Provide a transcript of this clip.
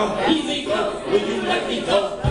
come. Easy come, will you let me go?